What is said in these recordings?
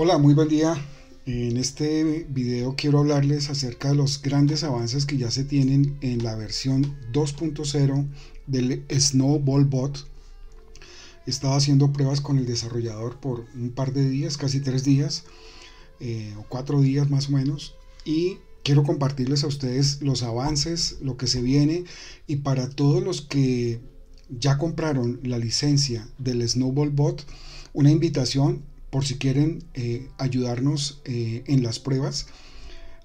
Hola, muy buen día. En este video quiero hablarles acerca de los grandes avances que ya se tienen en la versión 2.0 del Snowball Bot. He haciendo pruebas con el desarrollador por un par de días, casi tres días, eh, o cuatro días más o menos, y quiero compartirles a ustedes los avances, lo que se viene, y para todos los que ya compraron la licencia del Snowball Bot, una invitación por si quieren eh, ayudarnos eh, en las pruebas,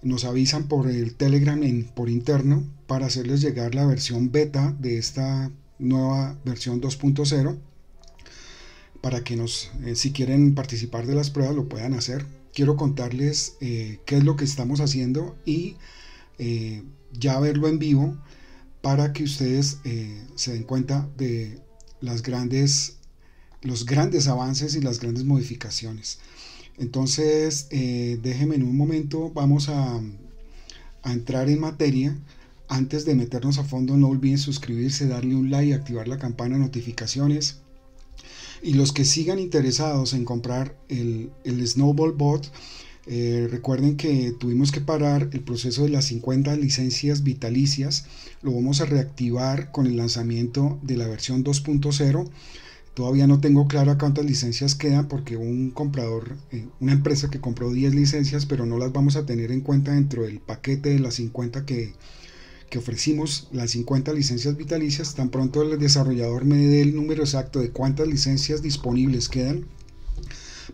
nos avisan por el Telegram en, por interno para hacerles llegar la versión beta de esta nueva versión 2.0 para que nos, eh, si quieren participar de las pruebas, lo puedan hacer. Quiero contarles qué es lo que estamos haciendo y ya verlo en vivo para que ustedes se den cuenta de las grandes los grandes avances y las grandes modificaciones. Entonces, eh, déjenme en un momento, vamos a, entrar en materia. Antes de meternos a fondo, no olviden suscribirse, darle un like, activar la campana de notificaciones. Y los que sigan interesados en comprar el, Snowball Bot, eh, recuerden que tuvimos que parar el proceso de las 50 licencias vitalicias. Lo vamos a reactivar con el lanzamiento de la versión 2.0 Todavía no tengo claro cuántas licencias quedan porque un comprador, eh, una empresa que compró 10 licencias, pero no las vamos a tener en cuenta dentro del paquete de las 50 que, que ofrecimos, las 50 licencias vitalicias. Tan pronto el desarrollador me dé el número exacto de cuántas licencias disponibles quedan,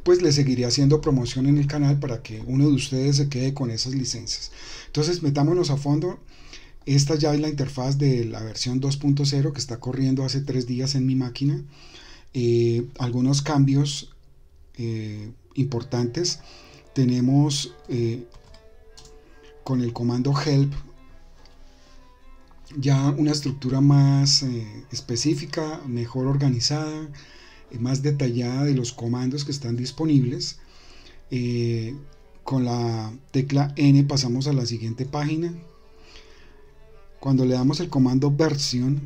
pues le seguiré haciendo promoción en el canal para que uno de ustedes se quede con esas licencias. Entonces, metámonos a fondo. Esta ya es la interfaz de la versión 2.0 que está corriendo hace tres días en mi máquina. Eh, algunos cambios eh, importantes. Tenemos eh, con el comando help ya una estructura más específica, mejor organizada, más detallada de los comandos que están disponibles. con la tecla N pasamos a la siguiente página. Cuando le damos el comando version,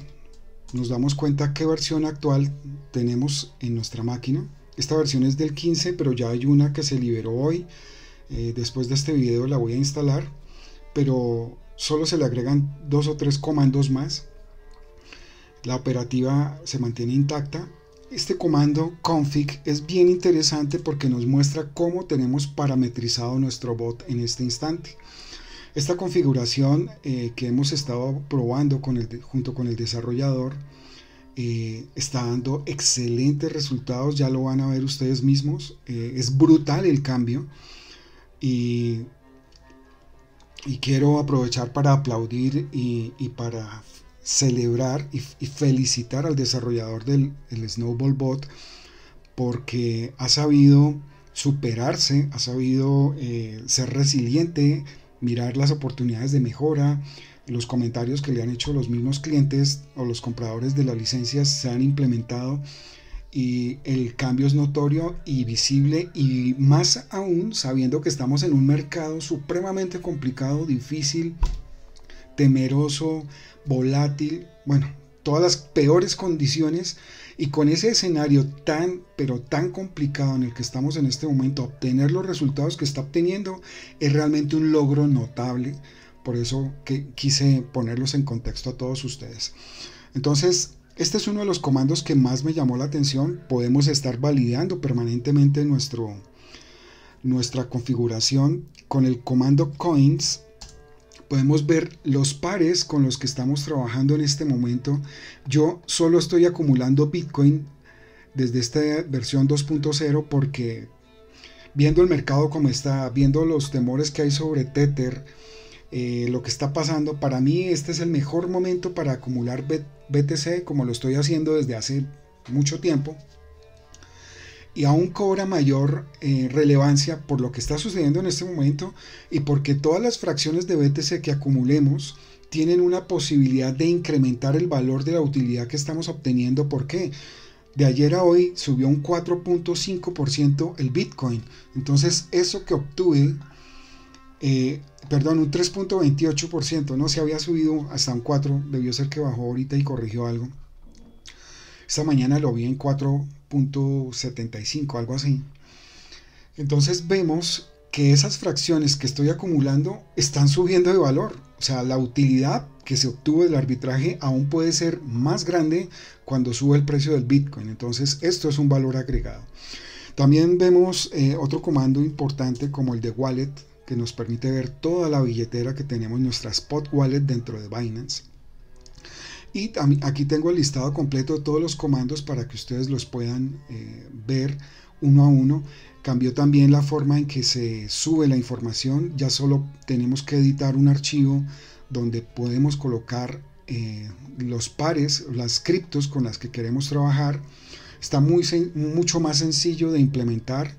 nos damos cuenta qué versión actual tenemos en nuestra máquina. Esta versión es del 15, pero ya hay una que se liberó hoy. Eh, después de este video la voy a instalar, pero solo se le agregan dos o tres comandos más. La operativa se mantiene intacta. Este comando config es bien interesante porque nos muestra cómo tenemos parametrizado nuestro bot en este instante. Esta configuración eh, que hemos estado probando junto con el desarrollador eh, está dando excelentes resultados, ya lo van a ver ustedes mismos, eh, es brutal el cambio. Y, quiero aprovechar para aplaudir y, para celebrar y, felicitar al desarrollador del Snowball Bot porque ha sabido superarse, ha sabido ser resiliente, mirar las oportunidades de mejora, los comentarios que le han hecho los mismos clientes o los compradores de las licencias se han implementado y el cambio es notorio y visible y más aún sabiendo que estamos en un mercado supremamente complicado, difícil, temeroso, volátil, bueno, todas las peores condiciones y con ese escenario tan, pero tan complicado en el que estamos en este momento, obtener los resultados que está obteniendo es realmente un logro notable. Por eso que quise ponerlos en contexto a todos ustedes. Entonces, este es uno de los comandos que más me llamó la atención. Podemos estar validando permanentemente nuestro, nuestra configuración con el comando coins podemos ver los pares con los que estamos trabajando en este momento. Yo solo estoy acumulando Bitcoin desde esta versión 2.0 porque viendo el mercado como está, viendo los temores que hay sobre Tether, eh, lo que está pasando, para mí este es el mejor momento para acumular BTC como lo estoy haciendo desde hace mucho tiempo y aún cobra mayor eh, relevancia por lo que está sucediendo en este momento y porque todas las fracciones de BTC que acumulemos tienen una posibilidad de incrementar el valor de la utilidad que estamos obteniendo. ¿Por qué? De ayer a hoy subió un 4.5% el Bitcoin. Entonces eso que obtuve, eh, perdón, un 3.28%, no se había subido hasta un 4, debió ser que bajó ahorita y corrigió algo. Esta mañana lo vi en 4 75, algo así. Entonces vemos que esas fracciones que estoy acumulando están subiendo de valor. O sea, la utilidad que se obtuvo del arbitraje aún puede ser más grande cuando sube el precio del Bitcoin. Entonces, esto es un valor agregado. También vemos eh, otro comando importante como el de Wallet, que nos permite ver toda la billetera que tenemos en nuestra Spot Wallet dentro de Binance. Y aquí tengo el listado completo de todos los comandos para que ustedes los puedan eh, ver uno a uno. Cambió también la forma en que se sube la información. Ya solo tenemos que editar un archivo donde podemos colocar eh, los pares, las criptos con las que queremos trabajar. Está muy, mucho más sencillo de implementar.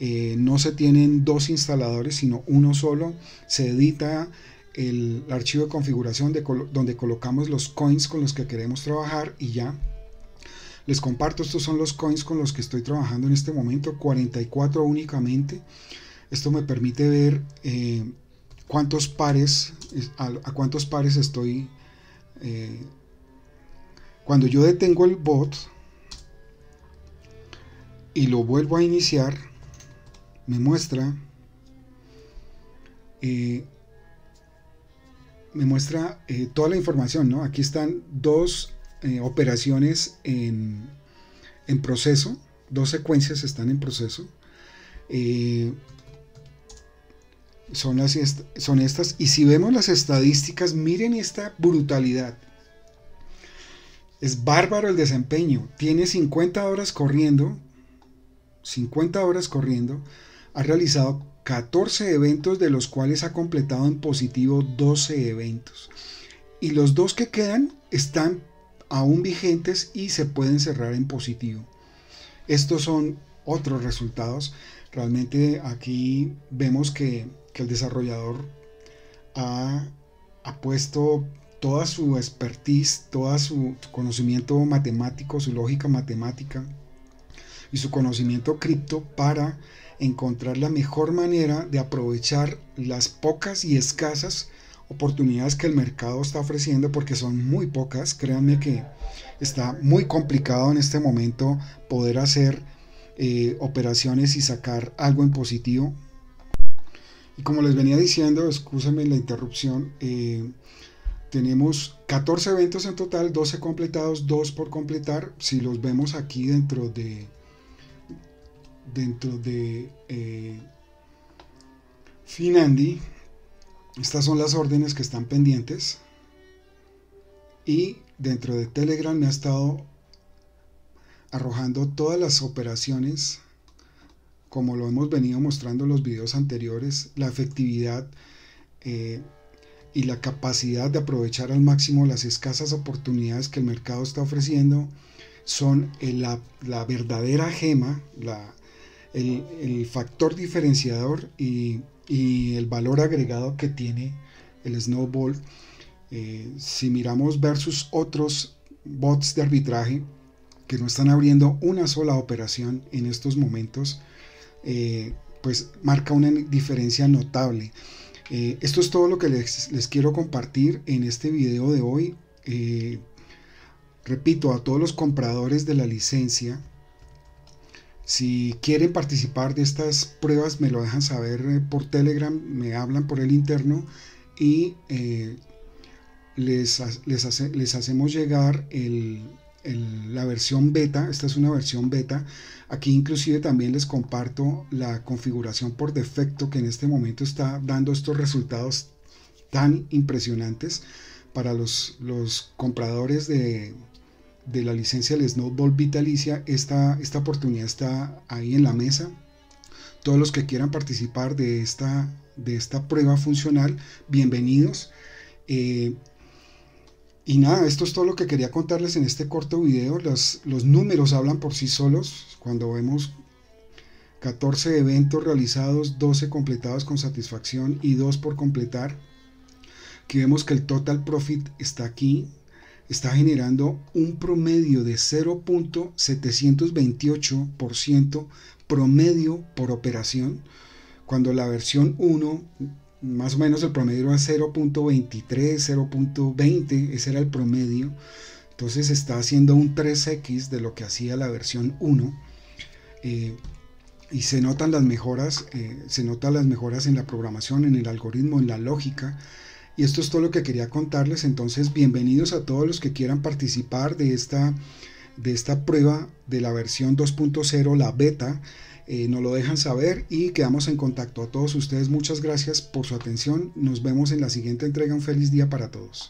Eh, no se tienen dos instaladores, sino uno solo. Se edita el archivo de configuración de donde colocamos los coins con los que queremos trabajar y ya. Les comparto, estos son los coins con los que estoy trabajando en este momento, 44 únicamente. Esto me permite ver eh, cuántos pares, a, cuántos pares estoy. Eh, cuando yo detengo el bot y lo vuelvo a iniciar, me muestra eh, me muestra eh, toda la información, ¿no? Aquí están dos eh, operaciones en, proceso, dos secuencias están en proceso. Eh, son, las, son estas. Y si vemos las estadísticas, miren esta brutalidad. Es bárbaro el desempeño. Tiene 50 horas corriendo. 50 horas corriendo. Ha realizado 14 eventos de los cuales ha completado en positivo 12 eventos. Y los dos que quedan están aún vigentes y se pueden cerrar en positivo. Estos son otros resultados. Realmente aquí vemos que, el desarrollador ha, ha, puesto toda su expertise, todo su conocimiento matemático, su lógica matemática y su conocimiento cripto para encontrar la mejor manera de aprovechar las pocas y escasas oportunidades que el mercado está ofreciendo porque son muy pocas. Créanme que está muy complicado en este momento poder hacer eh, operaciones y sacar algo en positivo. Y como les venía diciendo, excúsenme la interrupción, eh, tenemos 14 eventos en total, 12 completados, 2 por completar. Si los vemos aquí dentro de dentro de eh, Finandi, estas son las órdenes que están pendientes. Y dentro de Telegram me ha estado arrojando todas las operaciones, como lo hemos venido mostrando en los videos anteriores, la efectividad eh, y la capacidad de aprovechar al máximo las escasas oportunidades que el mercado está ofreciendo son la, la verdadera gema, la, el, factor diferenciador y, el valor agregado que tiene el Snowball. Eh, si miramos versus otros bots de arbitraje que no están abriendo una sola operación en estos momentos, eh, pues marca una diferencia notable. Eh, esto es todo lo que les, les, quiero compartir en este video de hoy. repito, a todos los compradores de la licencia, si quieren participar de estas pruebas, me lo dejan saber eh, por Telegram, me hablan por el interno y eh, les, les, hacemos llegar la versión beta. Esta es una versión beta. Aquí inclusive también les comparto la configuración por defecto que en este momento está dando estos resultados tan impresionantes para los, los compradores de, de la licencia del Snowball Vitalicia, esta, esta oportunidad está ahí en la mesa. Todos los que quieran participar de esta, de esta prueba funcional, bienvenidos. Eh, y nada, esto es todo lo que quería contarles en este corto video. Los, los números hablan por sí solos. Cuando vemos 14 eventos realizados, 12 completados con satisfacción y 2 por completar. Aquí vemos que el total profit está aquí, está generando un promedio de 0.728% promedio por operación, cuando la versión 1 más o menos el promedio era 0.23, 0.20, ese era el promedio. Entonces está haciendo un 3x de lo que hacía la versión 1. Eh, y se notan las mejoras, eh, se notan las mejoras en la programación, en el algoritmo, en la lógica. Y esto es todo lo que quería contarles. Entonces, bienvenidos a todos los que quieran participar de esta, de esta prueba de la versión 2.0, la beta. Eh, nos lo dejan saber y quedamos en contacto. A todos ustedes, muchas gracias por su atención. Nos vemos en la siguiente entrega. Un feliz día para todos.